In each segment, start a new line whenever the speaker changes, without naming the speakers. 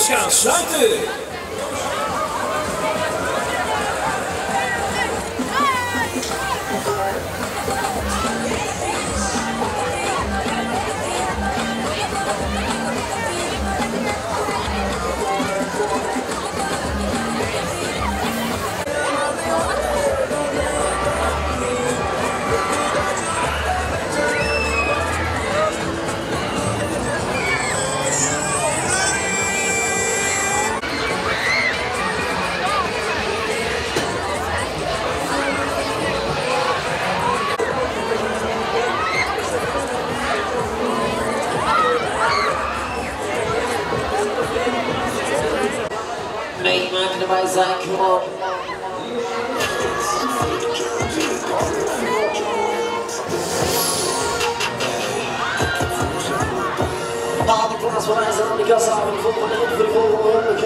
Sebastian come on. بعض ولا يزال بكسر في الفوق في الفوق وهم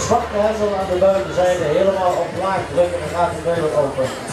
De zwarte hendel aan de buitenzijde helemaal op laag drukken en gaat de deur open.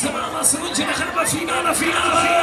السماء سنجنها المفينا لفينا لفينا